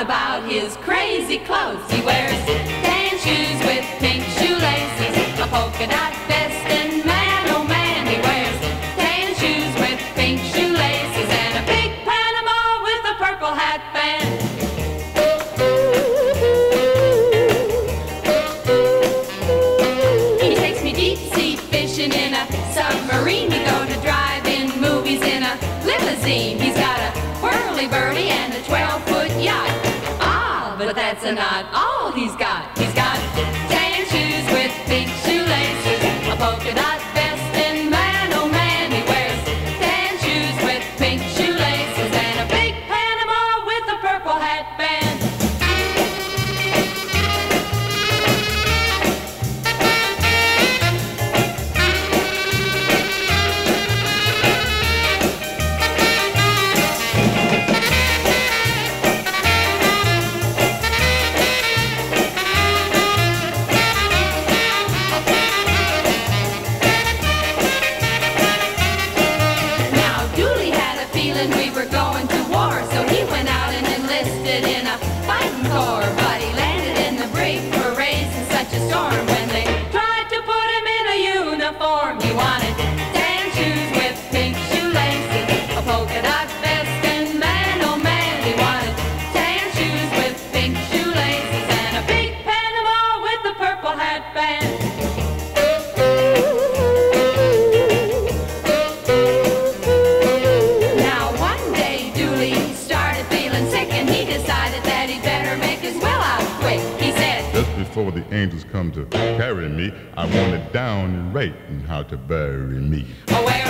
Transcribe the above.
about his crazy clothes. He wears tan shoes with pink shoelaces, a polka dot vest, and man, oh man, he wears tan shoes with pink shoelaces and a big Panama with a purple hat band. He takes me deep sea fishing in a submarine. And a 12-foot yacht. Ah, but that's not all he's got. Going to war, so he went out and enlisted in a fighting corps. But he landed in the brig for raising such a storm when they tried to put him in a uniform. He wanted tan shoes with pink shoelaces, a polka dot vest, and man, oh man, he wanted tan shoes with pink shoelaces and a big Panama with a purple hat band. Before the angels come to carry me, I want it down and how to bury me. oh,